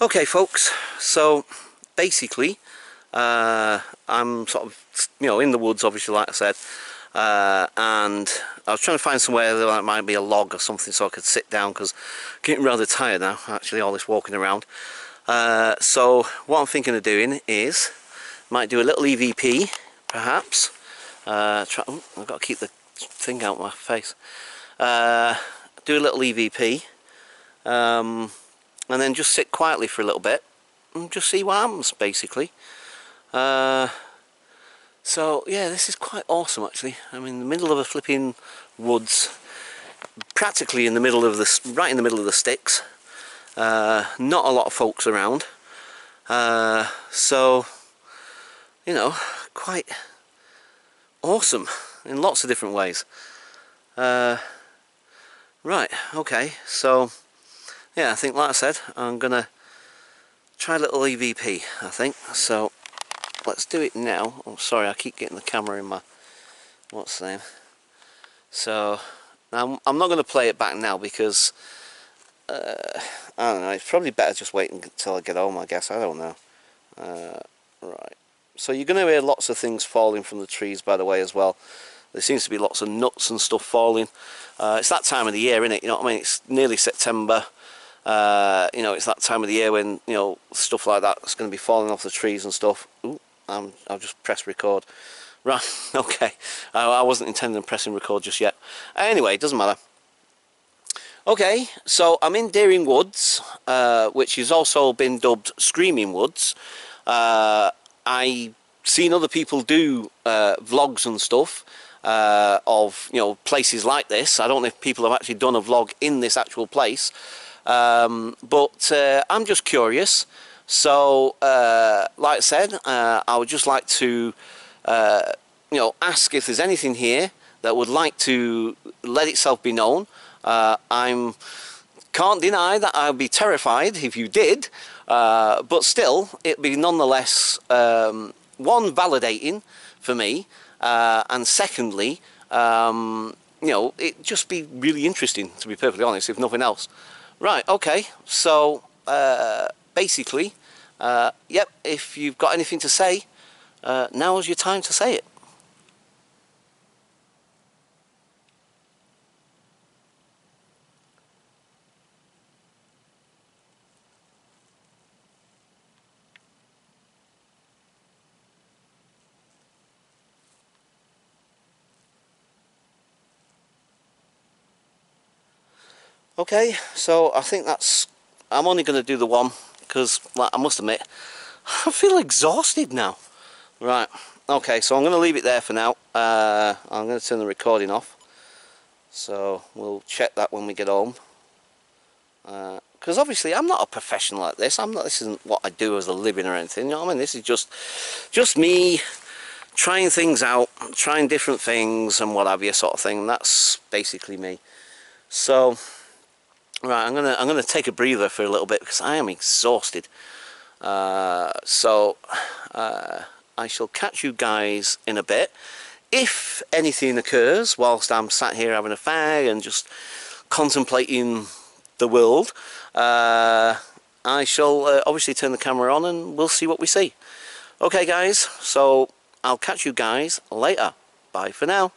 Okay folks, so basically uh, I'm sort of, you know, in the woods obviously like I said uh, and I was trying to find somewhere that like, might be a log or something so I could sit down because I'm getting rather tired now actually all this walking around. Uh, so what I'm thinking of doing is might do a little EVP perhaps. Uh, try, oh, I've got to keep the thing out of my face. Uh, do a little EVP um, and then just sit quietly for a little bit and just see what happens basically. Uh, so yeah, this is quite awesome actually. I'm in the middle of a flipping woods, practically in the middle of this right in the middle of the sticks. Uh, not a lot of folks around. Uh, so, you know, quite awesome in lots of different ways. Uh, right, okay, so yeah, I think like I said, I'm gonna try a little EVP, I think. So let's do it now. I'm oh, sorry, I keep getting the camera in my what's the name. So I'm, I'm not going to play it back now because uh, I don't know. It's probably better just waiting until I get home. I guess I don't know. Uh, right. So you're going to hear lots of things falling from the trees, by the way, as well. There seems to be lots of nuts and stuff falling. Uh, it's that time of the year, isn't it? You know what I mean? It's nearly September. Uh, you know, it's that time of the year when, you know, stuff like that is going to be falling off the trees and stuff. Ooh, um, I'll just press record. Right, okay. I, I wasn't intending on pressing record just yet. Anyway, it doesn't matter. Okay, so I'm in Dering Woods, uh, which has also been dubbed Screaming Woods. Uh, I've seen other people do uh, vlogs and stuff uh, of you know places like this. I don't know if people have actually done a vlog in this actual place, um, but uh, I'm just curious. So, uh, like I said, uh, I would just like to, uh, you know, ask if there's anything here that would like to let itself be known. Uh, I'm can't deny that I'd be terrified if you did, uh, but still, it'd be nonetheless um, one validating for me, and secondly, um, you know, it'd just be really interesting to be perfectly honest, if nothing else. Right, okay, so basically, uh, yep, if you've got anything to say, uh, now's your time to say it. Okay, so I think that's, I'm only going to do the one because like, I must admit I feel exhausted now. Right okay so I'm going to leave it there for now. Uh, I'm going to turn the recording off. So we'll check that when we get home. Because uh, obviously I'm not a professional like this. I'm not this isn't what I do as a living or anything you know what I mean? This is just just me trying things out trying different things and what have you sort of thing that's basically me. So Right, I'm gonna I'm gonna take a breather for a little bit because I am exhausted. Uh, so uh, I shall catch you guys in a bit. If anything occurs whilst I'm sat here having a fag and just contemplating the world, uh, I shall uh, obviously turn the camera on and we'll see what we see. Okay guys, so I'll catch you guys later. Bye for now.